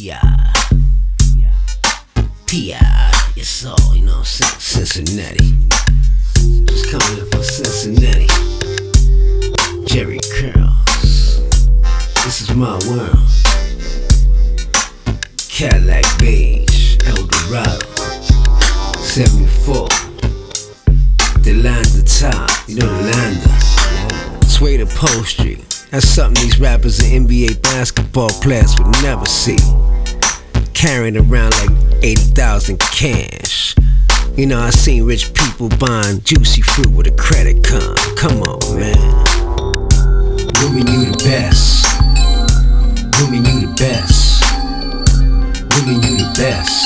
P.I. P.I. It's all, you know what I'm saying? Cincinnati. Just coming up from Cincinnati. Jheri Curls. This is my world. Cadillac Beige, Eldorado. 74. Delanda top, you know Delanda. Sway to Street. That's something these rappers and NBA basketball players would never see. Carrying around like 80,000 cash. You know, I seen rich people buying juicy fruit with a credit card. Come on, man. Women, you the best. Women, you the best. Women, you the best.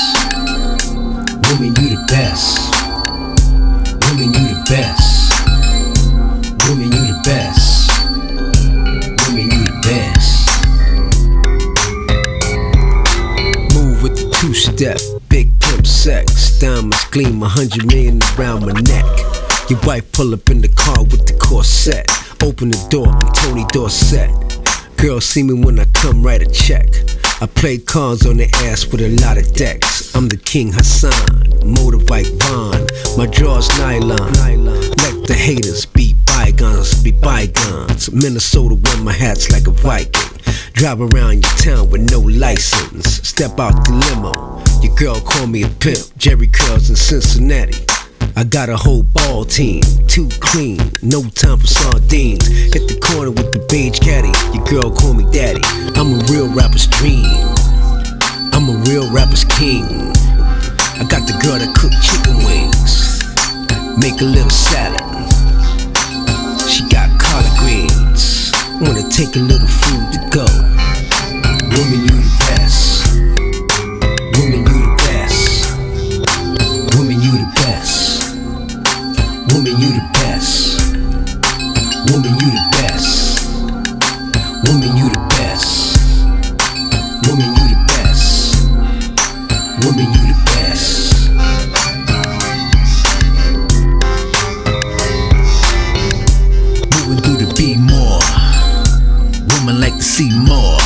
Women, you the best. Women, you the best. Step, big pimp sex. Diamonds gleam, a hundred million around my neck. Your wife pull up in the car with the corset. Open the door, I'm Tony Dorsett. Girls see me when I come write a check. I play cards on the ass with a lot of decks. I'm the King Hassan, motorbike Vaughn. My draw's nylon. Let the haters be bygones, be bygones. Minnesota wear my hats like a Viking. Drive around your town with no license. Step out the limo. Your girl call me a pimp. Jheri Curls in Cincinnati. I got a whole ball team, too clean, no time for sardines. Hit the corner with the beige caddy, your girl call me daddy. I'm a real rapper's dream, I'm a real rapper's king. I got the girl that cook chicken wings, make a little salad. She got collard greens, wanna take a little food to go. See more.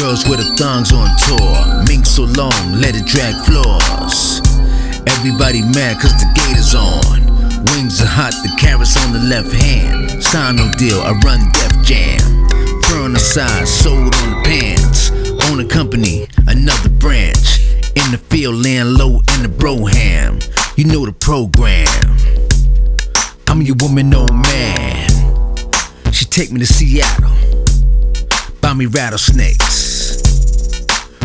Girls with the thongs on tour. Mink so long, let it drag floors. Everybody mad cause the gate is on. Wings are hot, the carrots on the left hand. Sign no deal, I run Def Jam. Fur on the side, sold on the pants. Own a company, another branch. In the field, land low in the Brougham. You know the program. I'm your woman, no man. She take me to Seattle. Buy me rattlesnakes.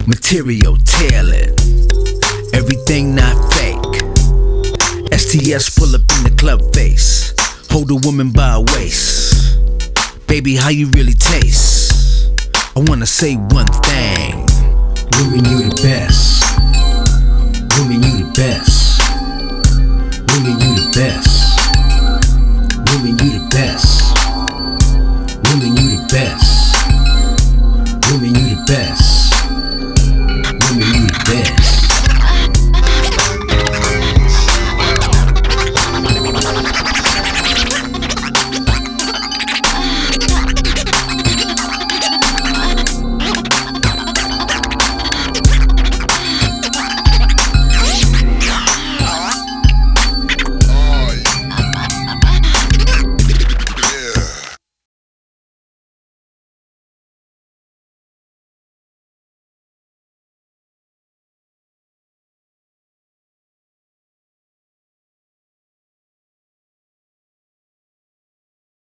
Material tailored. Everything not fake. STS pull up in the club face. Hold a woman by a waist. Baby, how you really taste? I wanna say one thing. Women, you the best.